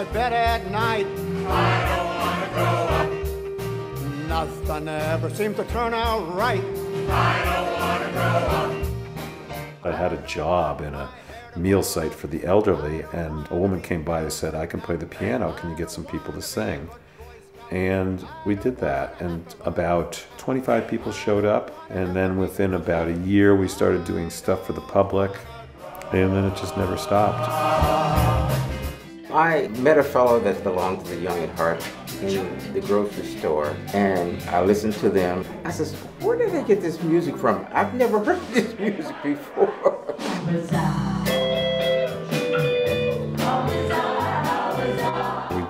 my bed at night. I don't want to grow up. Nothing ever seems to turn out right. I don't want to grow up. I had a job in a meal site for the elderly, and a woman came by and said, I can play the piano, can you get some people to sing? And we did that, and about 25 people showed up, and then within about a year, we started doing stuff for the public, and then it just never stopped. I met a fellow that belonged to the Young at Heart in the grocery store, and I listened to them. I said, where did they get this music from? I've never heard this music before.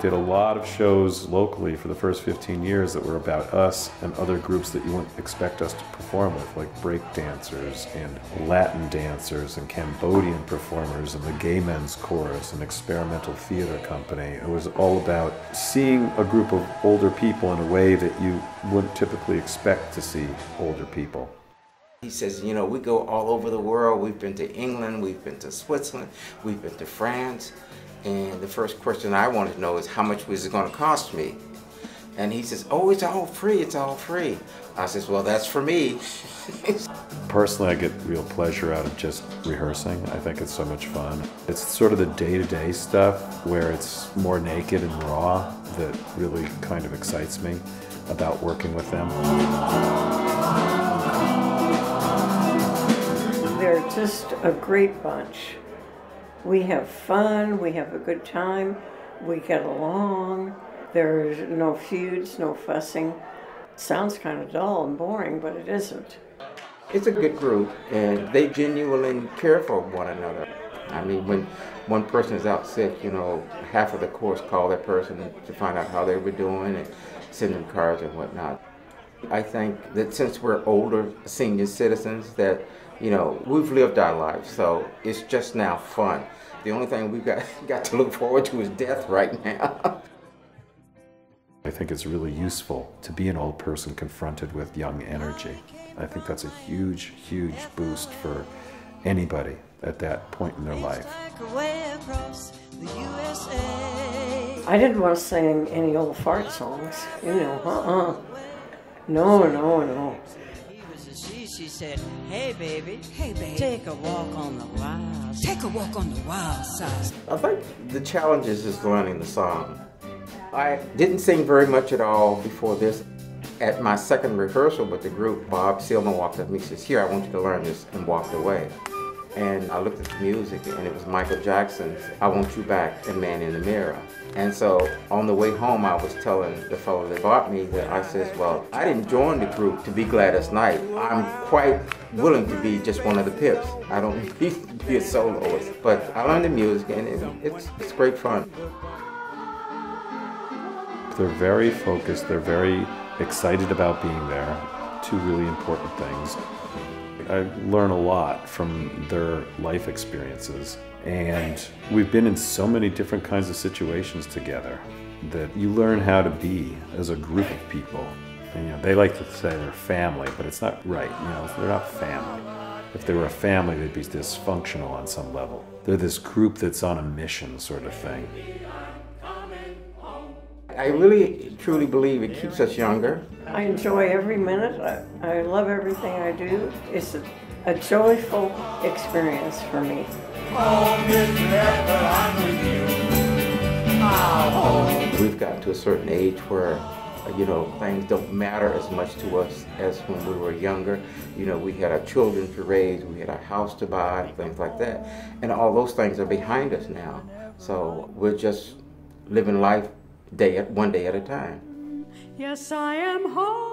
Did a lot of shows locally for the first 15 years that were about us and other groups that you wouldn't expect us to perform with, like break dancers and Latin dancers and Cambodian performers and the Gay Men's Chorus and Experimental Theater Company. It was all about seeing a group of older people in a way that you wouldn't typically expect to see older people. He says, you know, we go all over the world. We've been to England, we've been to Switzerland, we've been to France. And the first question I wanted to know is how much was it going to cost me? And he says, oh, it's all free, it's all free. I says, well, that's for me. Personally, I get real pleasure out of just rehearsing. I think it's so much fun. It's sort of the day-to-day stuff where it's more naked and raw that really kind of excites me about working with them. They're just a great bunch. We have fun, we have a good time, we get along. There's no feuds, no fussing. sounds kind of dull and boring, but it isn't. It's a good group, and they genuinely care for one another. I mean, when one person is out sick, you know, half of the course call that person to find out how they were doing and send them cards and whatnot. I think that since we're older senior citizens, that you know we've lived our lives, so it's just now fun. The only thing we've got got to look forward to is death right now. I think it's really useful to be an old person confronted with young energy. I think that's a huge, huge boost for anybody at that point in their life. I didn't want to sing any old fart songs, you know, uh-uh. No, no, no. She said, hey baby, hey baby, take a walk on the wild side. Take a walk on the wild side. I think the challenge is just learning the song. I didn't sing very much at all before this. At my second rehearsal with the group, Bob Cilman walked up to me and says, here, I want you to learn this, and walked away. And I looked at the music, and it was Michael Jackson's I Want You Back and Man in the Mirror. And so on the way home, I was telling the fellow that bought me that I says, well, I didn't join the group to be Gladys Knight. I'm quite willing to be just one of the pips. I don't need to be a soloist. But I learned the music, and it's, it's great fun. They're very focused, they're very excited about being there. Two really important things. I learn a lot from their life experiences. And we've been in so many different kinds of situations together that you learn how to be as a group of people. And, you know, they like to say they're family, but it's not right. You know, they're not family. If they were a family, they'd be dysfunctional on some level. They're this group that's on a mission sort of thing. I really truly believe it keeps us younger. I enjoy every minute. I, I love everything I do. It's a, a joyful experience for me. We've gotten to a certain age where, you know, things don't matter as much to us as when we were younger. You know, we had our children to raise, we had our house to buy, things like that. And all those things are behind us now. So we're just living life day at one day at a time. Yes, I am home.